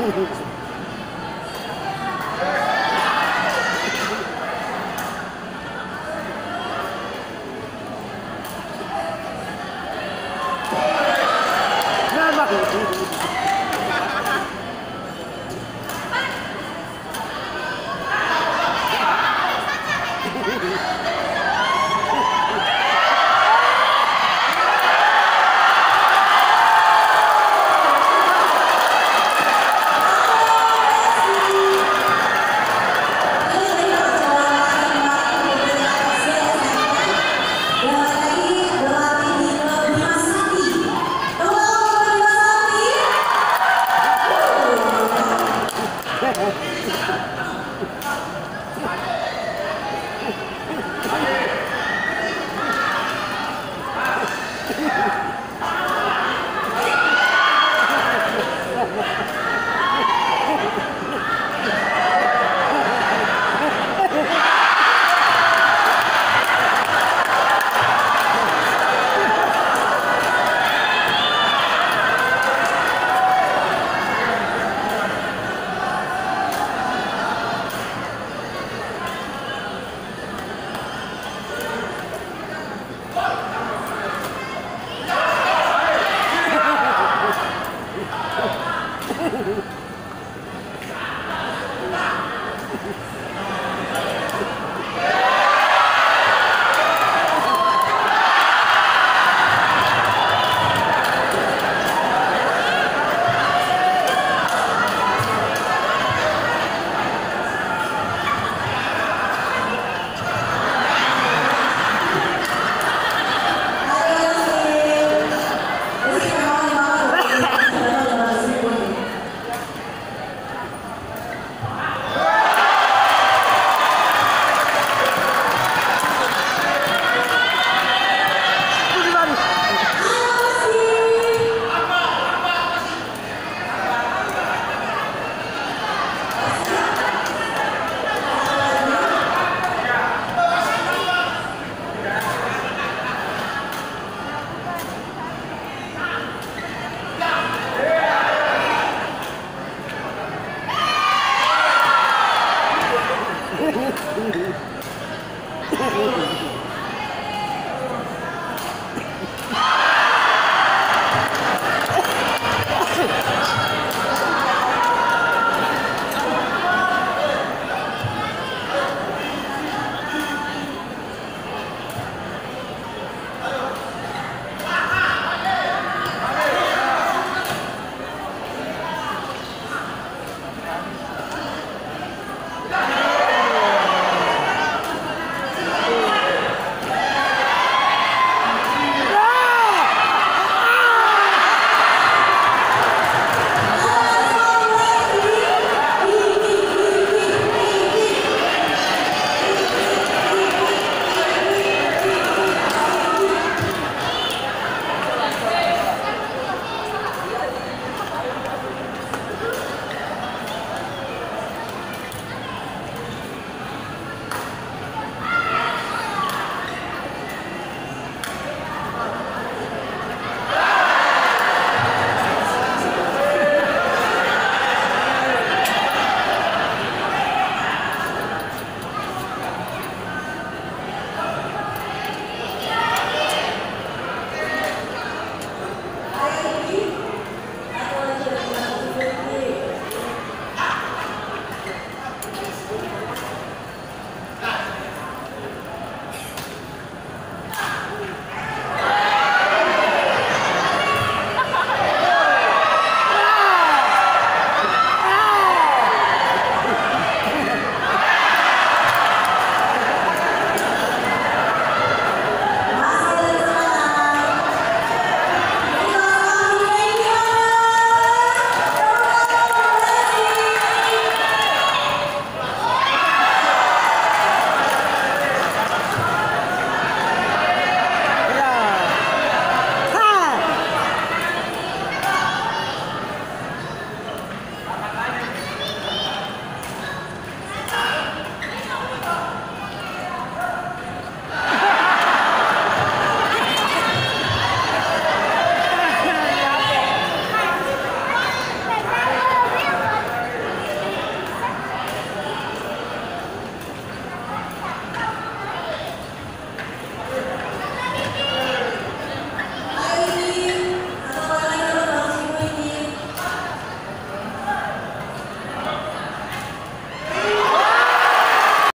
Ooh.